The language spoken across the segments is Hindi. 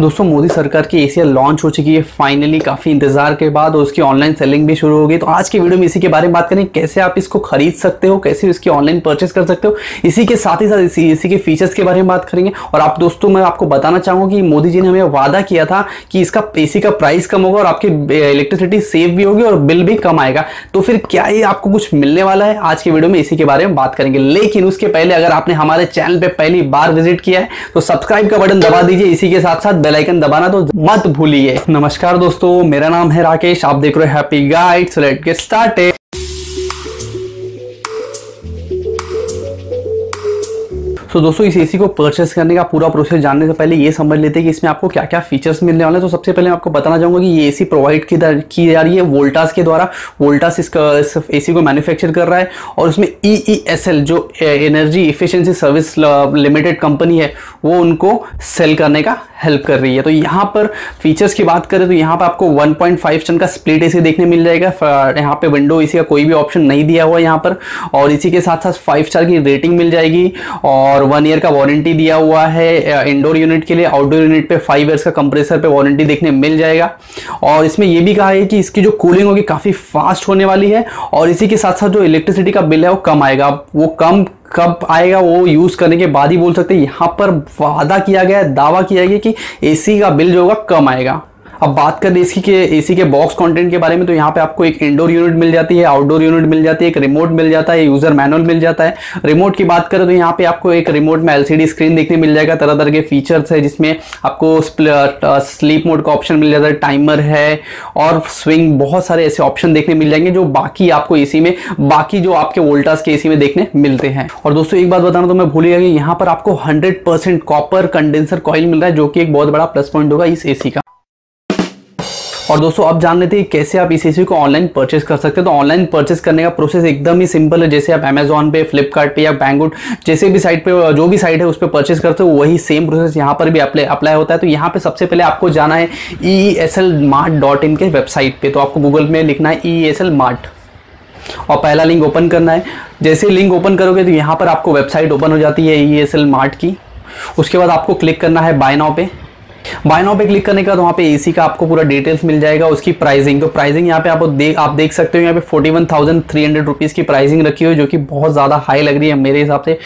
दोस्तों मोदी सरकार की एसीआर लॉन्च हो चुकी है फाइनली काफ़ी इंतज़ार के बाद और उसकी ऑनलाइन सेलिंग भी शुरू हो गई तो आज की वीडियो में इसी के बारे में बात करें कैसे आप इसको खरीद सकते हो कैसे इसकी ऑनलाइन परचेस कर सकते हो इसी के साथ ही साथ इसी, इसी के फीचर्स के बारे में बात करेंगे। और आप दोस्तों मैं आपको बताना चाहूँगा कि मोदी जी ने हमें वादा किया था कि इसका एसी का प्राइस कम होगा और आपकी इलेक्ट्रिसिटी सेव भी होगी और बिल भी कम आएगा। तो फिर क्या ये आपको कुछ मिलने वाला है? आज की वीडियो में इसी के बारे में बात करेंगे। लेकिन उसके पहले अगर आपने हमारे चैनल पर पहली बार विज़िट किया है तो सब्सक्राइब का बटन दबा दीजिए। इसी के साथ साथ बेल आइकन दबाना तो मत भूलिए। नमस्कार दोस्तों, मेरा नाम है राकेश, आप देख रहे हो happy guides let get started so so, दोस्तों इस एसी को परचेस करने का पूरा प्रोसेस जानने से पहले ये समझ लेते हैं कि इसमें आपको क्या क्या फीचर्स मिलने वाले हैं। तो सबसे पहले मैं आपको बताना चाहूँगा कि ये एसी प्रोवाइड की, की जा रही है वोल्टास के द्वारा। वोल्टास इस एसी को मैन्युफैक्चर कर रहा है और उसमें ई e e जो energy efficiency service limited company है वो उनको सेल करने का हेल्प कर रही है। तो यहाँ पर फीचर्स की बात करें तो यहाँ पर आपको 1.5 टन का स्प्लिट एसी देखने मिल जाएगा। यहाँ पे विंडो एसी का कोई भी ऑप्शन नहीं दिया हुआ यहाँ पर और इसी के साथ साथ फाइव स्टार की रेटिंग मिल जाएगी और वन ईयर का वारंटी दिया हुआ है इंडोर यूनिट के लिए आउटडोर यूनिट पे फाइव ईयर्स का कंप्रेसर पे वारंटी देखने मिल जाएगा। और इसमें यह भी कहा है कि इसकी जो कूलिंग होगी काफ़ी फास्ट होने वाली है और इसी के साथ साथ जो इलेक्ट्रिसिटी का बिल है वो कम आएगा। वो कम कब आएगा वो यूज़ करने के बाद ही बोल सकते हैं। यहाँ पर वादा किया गया है, दावा किया गया कि एसी का बिल जो होगा कम आएगा। अब बात करें इसकी के एसी के बॉक्स कंटेंट के बारे में तो यहाँ पे आपको एक इंडोर यूनिट मिल जाती है आउटडोर यूनिट मिल जाती है, एक रिमोट मिल जाता है यूज़र मैनुअल मिल जाता है। रिमोट की बात करें तो यहाँ पे आपको एक रिमोट में एलसीडी स्क्रीन देखने मिल जाएगा तरह तरह के फीचर्स है, जिसमें आपको स्लीप मोड का ऑप्शन मिल जाता है टाइमर है, और स्विंग बहुत सारे ऐसे ऑप्शन देखने मिल जाएँगे, जो बाकी आपको एसी में, बाकी जो आपके वोल्टास के एसी में देखने मिलते हैं। और दोस्तों, एक बात बताना तो मैं भूल गया कि यहाँ पर आपको हंड्रेड कॉपर कंडेंसर कॉइल मिल रहा है, जो कि एक बहुत बड़ा प्लस पॉइंट होगा इस एसी का। और दोस्तों अब जान लेते हैं कैसे आप इस एसी को ऑनलाइन परचेस कर सकते हैं। तो ऑनलाइन परचेस करने का प्रोसेस एकदम ही सिंपल है। जैसे आप अमेजोन पे फ्लिपकार्ट या बैंगुड जैसे भी साइट पे, जो भी साइट है, उस पर परचेस करते हो, वही सेम प्रोसेस यहाँ पर भी अप्लाई अप्लाई होता है। तो यहाँ पे सबसे पहले आपको जाना है E S L mart dot in के वेबसाइट पर तो आपको गूगल में लिखना है ई एस एल मार्ट और पहला लिंक ओपन करना है। जैसे लिंक ओपन करोगे तो यहाँ पर आपको वेबसाइट ओपन हो जाती है ई एस एल मार्ट की। उसके बाद आपको क्लिक करना है बाय नाउ पे। बाय नाउ पे क्लिक करने का तो वहाँ पे एसी का आपको पूरा डिटेल्स मिल जाएगा, उसकी प्राइसिंग तो प्राइसिंग यहाँ पे आप देख आप देख सकते हो, यहाँ पे forty one thousand three hundred rupees की प्राइसिंग रखी हुई जो कि बहुत ज़्यादा हाई लग रही है मेरे हिसाब से।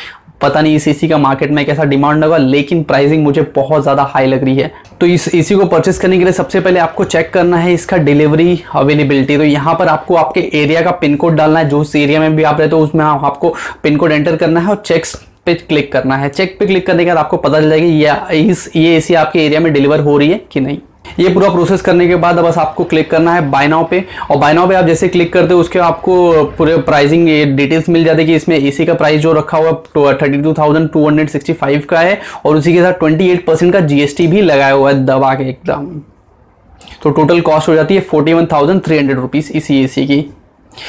पता नहीं इस एसी का मार्केट में कैसा डिमांड होगा, लेकिन प्राइसिंग मुझे बहुत ज़्यादा हाई लग रही है। तो इस एसी को परचेस करने के लिए सबसे पहले आपको चेक करना है इसका डिलीवरी अवेलेबिलिटी तो यहाँ पर आपको आपके एरिया का पिन कोड डालना है, जो उस एरिया में भी आप रहते हो, उसमें आपको पिन कोड एंटर करना है और चेक्स पे क्लिक करना है। चेक पे क्लिक करने के बाद आपको पता चल जाएगा ये इस, ये एसी आपके एरिया में डिलीवर हो रही है कि नहीं। ये पूरा प्रोसेस करने के बाद बस आपको क्लिक करना है बाय नाउ पे। और बाय नाउ पे आप जैसे क्लिक करते हो, उसके आपको पूरे प्राइसिंग डिटेल्स मिल जाती है कि इसमें एसी का प्राइस जो रखा हुआ thirty two thousand two hundred sixty five का है। और उसी के साथ ट्वेंटी एट परसेंट का जीएसटी भी लगाया हुआ है दबा के एकदम। तो टोटल कॉस्ट हो जाती है forty one thousand three hundred rupees इसी एसी की।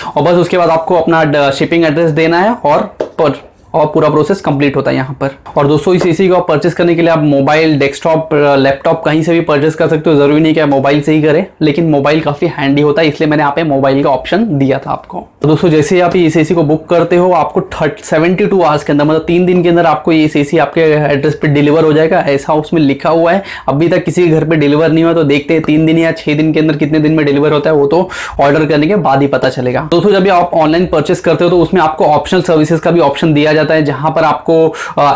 और बस उसके बाद आपको अपना शिपिंग एड्रेस देना है और पर और पूरा प्रोसेस कंप्लीट होता है यहाँ पर। और दोस्तों, इस एसी को परचेस करने के लिए आप मोबाइल डेस्कटॉप लैपटॉप कहीं से भी परचेस कर सकते हो। ज़रूरी नहीं कि आप मोबाइल से ही करें, लेकिन मोबाइल काफ़ी हैंडी होता है, इसलिए मैंने यहाँ पे मोबाइल का ऑप्शन दिया था आपको। तो दोस्तों, जैसे आप इस एसी को बुक करते हो, आपको सेवेंटी टू आवर्स के अंदर मतलब तीन दिन के अंदर आपको ये एसी आपके एड्रेस पर डिलीवर हो जाएगा। ऐसा उसमें लिखा हुआ है, अभी तक किसी घर पर डिलीवर नहीं हुआ तो देखते हैं तीन दिन या छह दिन के अंदर कितने दिन में डिलीवर होता है, वो तो ऑर्डर करने के बाद ही पता चलेगा। दोस्तों, जब आप ऑनलाइन परचेस करते हो तो उसमें आपको ऑप्शनल सर्विसेज़ का भी ऑप्शन दिया जाता है, जहाँ पर आपको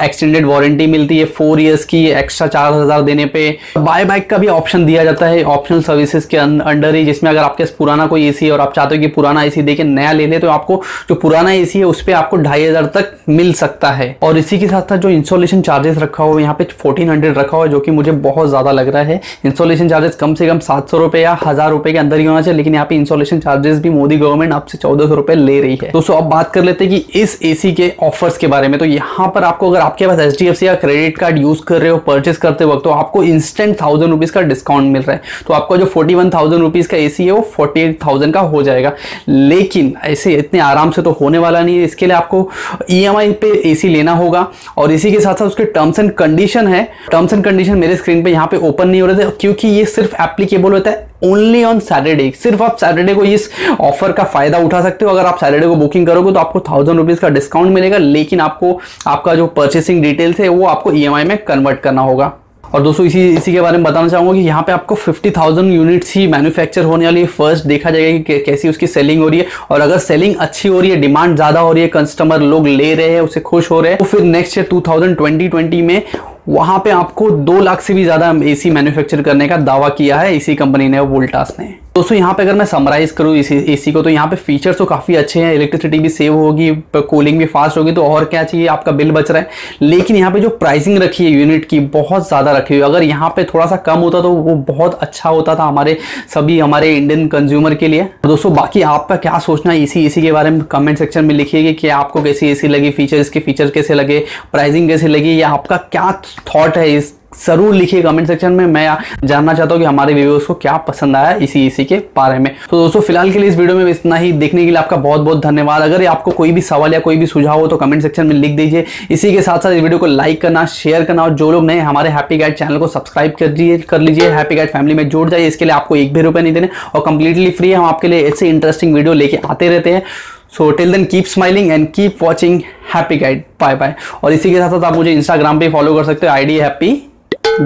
एक्सटेंडेड वारंटी मिलती है फोर ईयर्स की एक्स्ट्रा चार हज़ार देने पे। बाय बाइक का भी ऑप्शन दिया जाता है ऑप्शनल सर्विसेज़ के अंडर ही, जिसमें अगर आपके पुराना कोई एसी और आप चाहते हो कि पुराना एसी देके नया ले ले तो आपको जो पुराना एसी है, उस पर आपको ढाई तक मिल सकता है। और इसी के साथ साथ जो इंस्टॉलेशन चार्जेस रखा हुआ है, यहाँ पे फोर्टीन रखा हुआ जो कि मुझे बहुत ज़्यादा लग रहा है। इंस्टॉलेशन चार्जेस कम से कम सात सौ या हज़ार रुपए के अंदर ही होना चाहिए, लेकिन यहाँ पे इंस्टॉलेशन चार्जेस भी मोदी गवर्नमेंट आपसे चौदह सौ ले रही है। दोस्तों, अब बात कर लेते हैं कि इस एसी के ऑफर्स के बारे में तो यहाँ पर आपको अगर आपके पास एच या क्रेडिट कार्ड यूज़ कर रहे हो परचेस करते वक्त तो आपको इंस्टेंट थाउज़ेंड रुपीज़ का डिस्काउंट मिल रहा है। तो आपका जो फोर्टी वन थाउज़ेंड रुपीज़ का एसी है, वो फोर्टी एट थाउज़ेंड का हो जाएगा। लेकिन ऐसे इतने आराम से तो होने वाला नहीं है। इसके लिए आपको ई e पे एसी लेना होगा और इसी के साथ साथ उसके टर्म्स एंड कंडीशन है। टर्म्स एंड कंडीशन मेरे स्क्रीन पे यहाँ पे ओपन नहीं हो रहे थे, क्योंकि ये सिर्फ़ एप्लीकेबल होता है ओनली ऑन सैटरडे सिर्फ़ आप सैटरडे को इस ऑफ़र का फ़ायदा उठा सकते हो। अगर आप सैटरडे को बुकिंग करोगे तो आपको थाउज़ेंड रुपीज़ का डिस्काउंट मिलेगा। लेकिन आपको आपका जो परचेसिंग डिटेल्स है वो आपको ई e में कन्वर्ट करना होगा। और दोस्तों इसी इसी के बारे में बताना चाहूँगा कि यहाँ पे आपको 50,000 यूनिट्स ही मैन्युफैक्चर होने वाली है। फ़र्स्ट देखा जाएगा कि कैसी उसकी सेलिंग हो रही है। और अगर सेलिंग अच्छी हो रही है डिमांड ज़्यादा हो रही है कस्टमर लोग ले रहे हैं उससे खुश हो रहे हैं तो फिर नेक्स्ट ईयर टू में वहाँ पे आपको दो लाख से भी ज़्यादा एसी मैन्युफैक्चर करने का दावा किया है इसी कंपनी ने वोल्टास ने। दोस्तों, यहाँ पे अगर मैं समराइज करूँ इस एसी को तो यहाँ पे फीचर्स तो काफ़ी अच्छे हैं। इलेक्ट्रिसिटी भी सेव होगी कूलिंग भी फास्ट होगी तो और क्या चाहिए? आपका बिल बच रहा है। लेकिन यहाँ पे जो प्राइसिंग रखी है यूनिट की, बहुत ज़्यादा रखी हुई अगर यहाँ पे थोड़ा सा कम होता तो वो बहुत अच्छा होता था हमारे सभी, हमारे इंडियन कंज्यूमर के लिए। दोस्तों, बाकी आपका क्या सोचना है? इसी एसी के बारे में कमेंट सेक्शन में लिखिएगा कि आपको कैसी एसी लगी फीचर इसके फीचर कैसे लगे प्राइसिंग कैसे लगी, या आपका क्या थॉट है इस ज़रूर लिखिए कमेंट सेक्शन में। मैं जानना चाहता हूँ कि हमारे व्यूअर्स को क्या पसंद आया इसी इसी के बारे में। तो दोस्तों, फ़िलहाल के लिए इस वीडियो में इतना ही। देखने के लिए आपका बहुत बहुत धन्यवाद। अगर आपको कोई भी सवाल या कोई भी सुझाव हो तो कमेंट सेक्शन में लिख दीजिए। इसी के साथ साथ इस वीडियो को लाइक करना शेयर करना और जो लोग नए हमारे हैप्पी गाइड चैनल को सब्सक्राइब कर दिए, कर लीजिए। हैप्पी गाइड फैमिली में जोड़ जाइए। इसके लिए आपको एक भी रुपये नहीं देने। और कंप्लीटली फ्री हम आपके लिए ऐसे इंटरेस्टिंग वीडियो लेके आते रहते हैं। So till then keep smiling and keep watching happy guide bye bye और इसी के साथ साथ आप मुझे इंस्टाग्राम पे फॉलो कर सकते हो। I D happy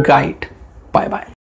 guide. Bye bye.